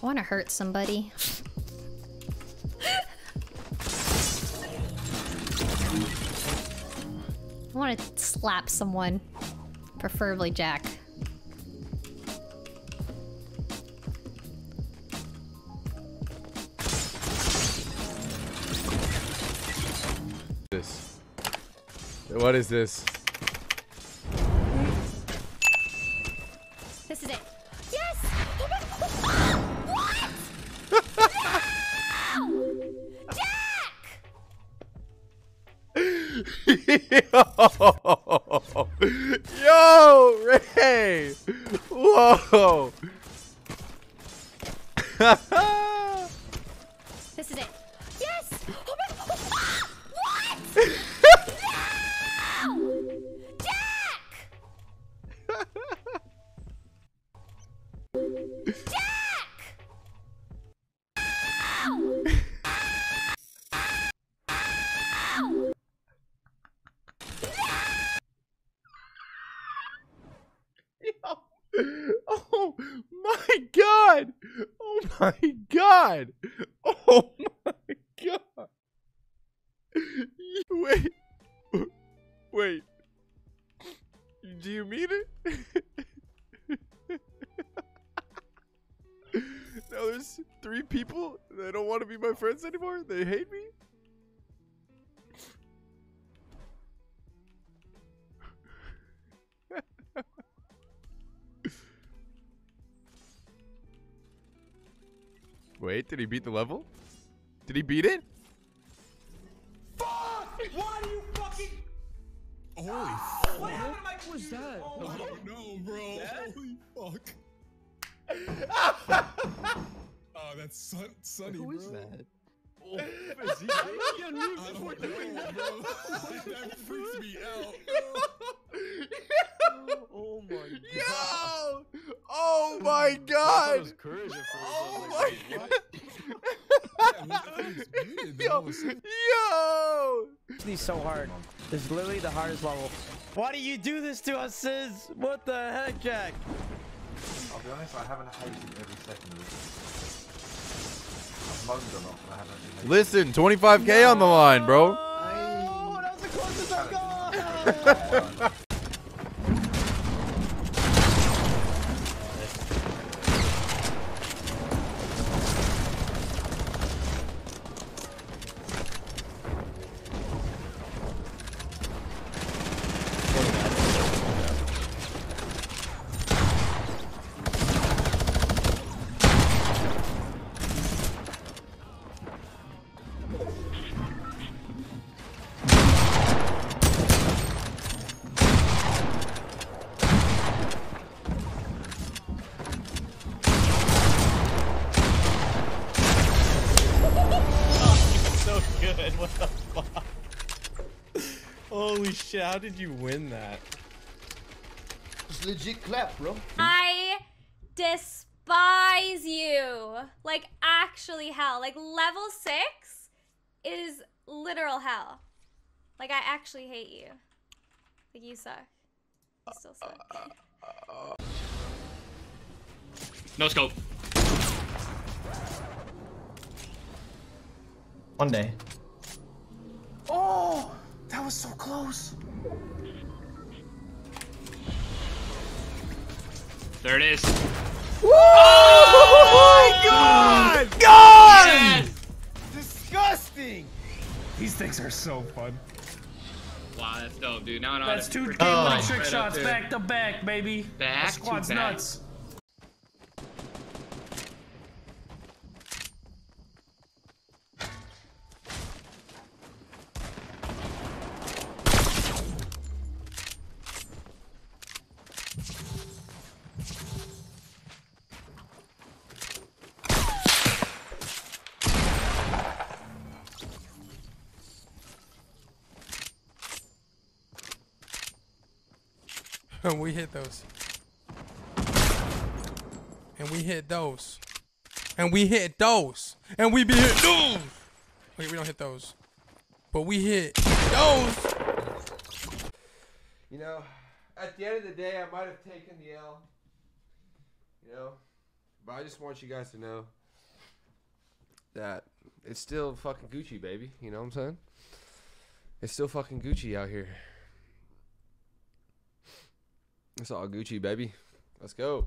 I want to hurt somebody. I want to slap someone. Preferably Jack. This. What is this? My god! Oh my god! Wait. Wait. Do you mean it? now there's three people that don't want to be my friends anymore? They hate me? Wait, did he beat the level? Did he beat it? Why do you fucking? Holy ah, What happened to my What was that? Oh, I don't know, bro. Holy fuck. oh, that's Sun Sunny, Who bro. is that? Oh, I don't know, bro. that freaks me out, bro. Oh my god. Yo! Oh my god! it was courage at. Oh my was like, what? Yeah, it was- it was muted, then all Yo! of a sudden- Yo! These so hard. This is literally the hardest level. Why do you do this to us, Sis? What the heck, Jack? I'll be honest, I haven't hated every second of it. I've moaned a lot, but I haven't hated Listen, 25k on the line, bro. Oh, that was the closest I've gone. shit, how did you win that? Just legit clap, bro. I despise you. Like, actually hell. Like, level six is literal hell. Like, I actually hate you. Like, you suck. You still suck. No scope. One day. Oh, that was so close. There it is. Oh my god! God! Yes! Disgusting. These things are so fun. Wow, that's dope, dude. Now I know That's two freaking game punch trick right shots there. back to back, baby. Back the to squad's back. nuts. And we hit those. And we hit those. And we hit those. And we be hit those. Okay, we don't hit those. But we hit those. You know, at the end of the day, I might have taken the L. You know, But I just want you guys to know that it's still fucking Gucci, baby. You know what I'm saying? It's still fucking Gucci out here. It's all Gucci, baby. Let's go.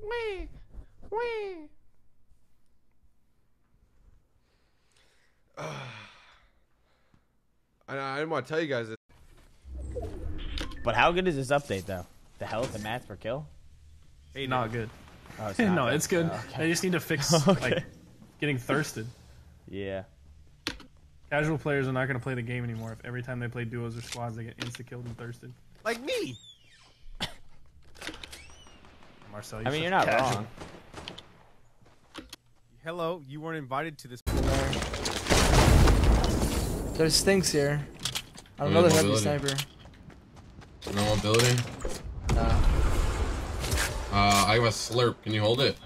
Wee, wee. Ugh. I, I didn't want to tell you guys this. But how good is this update though? The health and mats per kill? Hey, not good. Oh, it's no, not it's good. good. Oh, okay. They just need to fix Okay. like getting thirsted. Yeah. Casual players are not going to play the game anymore if every time they play duos or squads they get insta killed and thirsted. Like me. Marcel, I mean, you're not wrong. Hello, you weren't invited to this. There's stinks here. I don't no Another heavy mobility. sniper. No mobility? Nah. Uh, I have a slurp. Can you hold it?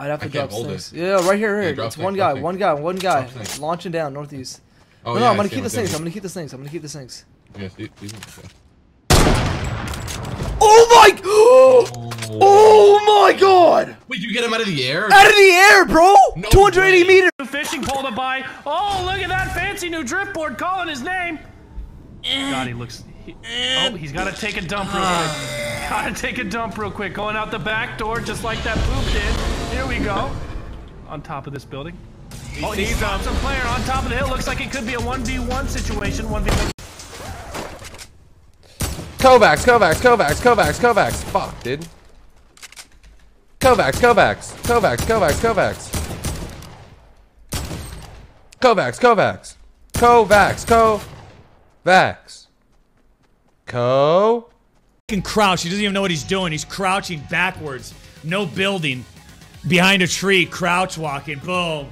I'd have to I drop can't stinks. Yeah, right here, right here. drop it's stinks, one guy, one guy, one guy. Drop stinks. Launching down northeast. Oh, no, yeah, no, I I'm gonna keep the I see him. stinks. I'm gonna keep the stinks. I'm gonna keep the stinks. Yes, these, these ones, yeah. Oh my! Oh my god! Wait, you get him out of the air? Out of the air, bro! 280 meters. New fishing pole to buy. Oh, look at that fancy new drift board calling his name. God, he looks. He, oh, he's got to take a dump real quick. Got to take a dump real quick. Going out the back door just like that poop did. Here we go. On top of this building. oh, he stops a player on top of the hill. Looks like it could be a 1v1 situation. 1v1. Kovacs, Kovacs, Kovacs, Kovacs, Kovacs. Fuck, dude. Kovacs, Kovacs, Kovacs, Kovacs, Kovacs. Kovacs, Kovacs. Kovacs, Kovacs. Ko. Fucking crouch. He doesn't even know what he's doing. He's crouching backwards. No building. Behind a tree, crouch walking. Boom.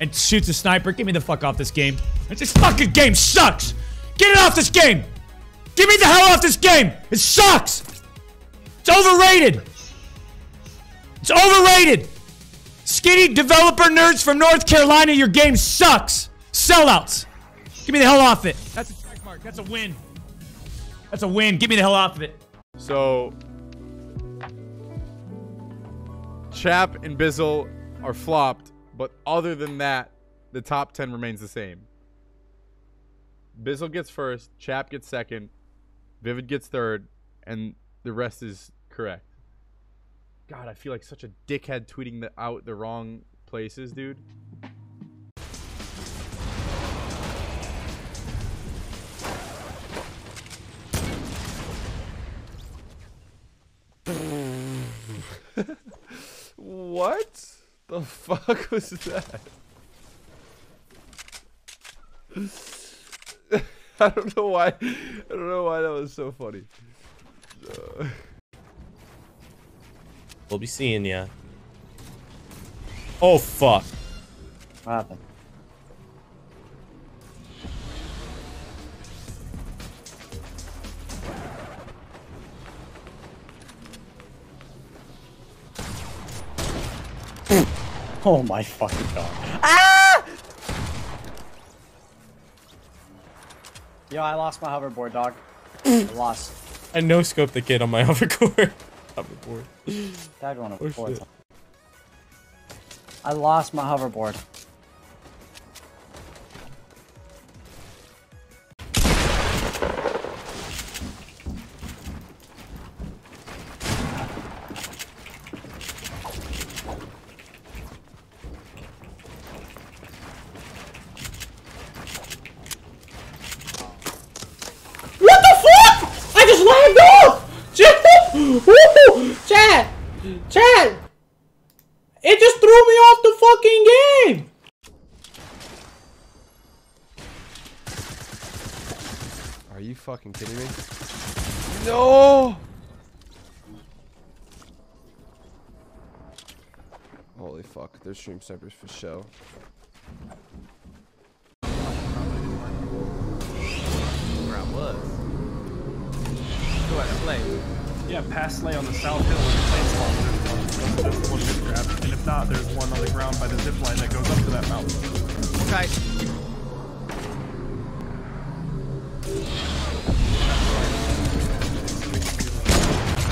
And shoots a sniper. Get me the fuck off this game. This fucking game sucks. Get it off this game. Get me the hell off this game. It sucks. It's overrated. It's overrated. Skinny developer nerds from North Carolina, your game sucks. Sellouts. Get me the hell off it. That's a check mark. That's a win. That's a win. Get me the hell off of it. So, Chap and Bizzle are flopped, but other than that, the top 10 remains the same. Bizzle gets first, Chap gets second, Vivid gets third, and the rest is correct. God, I feel like such a dickhead tweeting the, out the wrong places, dude. what the fuck was that? I don't know why. I don't know why that was so funny. Uh, We'll be seeing ya. Oh fuck. What happened? oh my fucking god. Ah! Yo, I lost my hoverboard, dog. I lost. I no scope the kid on my hoverboard. hoverboard. Tagged one of Oh, four shit. I lost my hoverboard. Woo! Chat! Chat! It just threw me off the fucking game! Are you fucking kidding me? No! Holy fuck, they're stream snipers for show. Yeah, past Slay on the south hill where the plane spawns. That's the one we grabbed. And if not, there's one on the ground by the zip line that goes up to that mountain. Okay.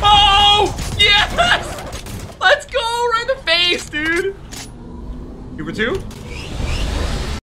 Oh! Yes! Let's Nice, dude. Two for two.